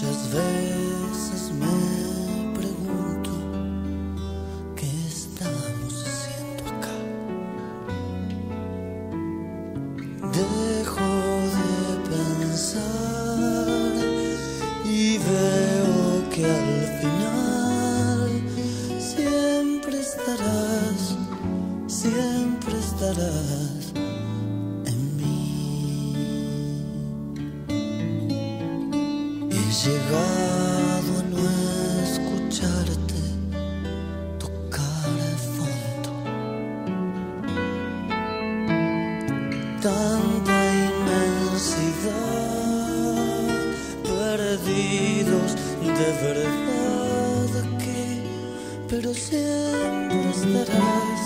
Muchas veces me pregunto qué estamos haciendo acá. Dejo de pensar y veo que al final siempre estarás, siempre estarás. llegado a no escucharte tocar el fondo. Tanta inmensidad, perdidos de verdad aquí, pero siempre estarás,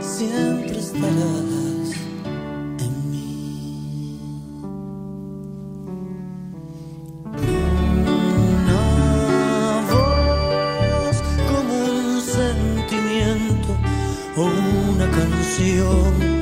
siempre estarás. una canción.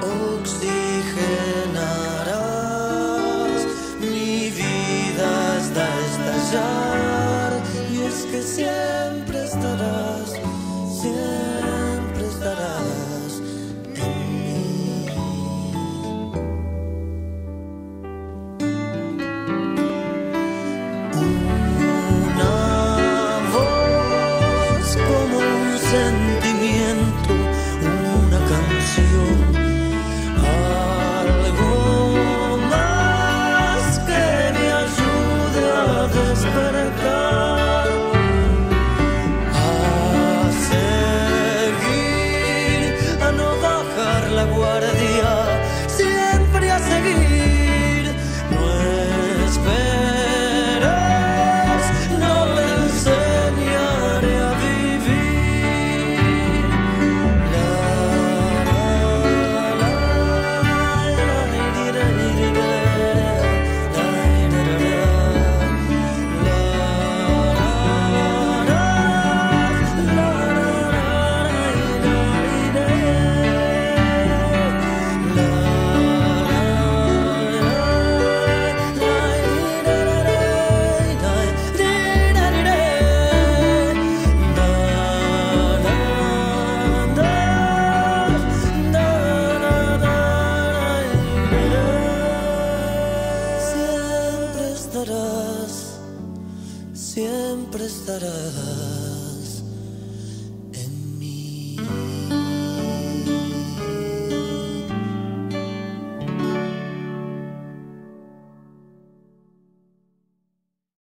oxigenarás. Mi vida hasta estallar. Y es que siempre estarás, siempre estarás.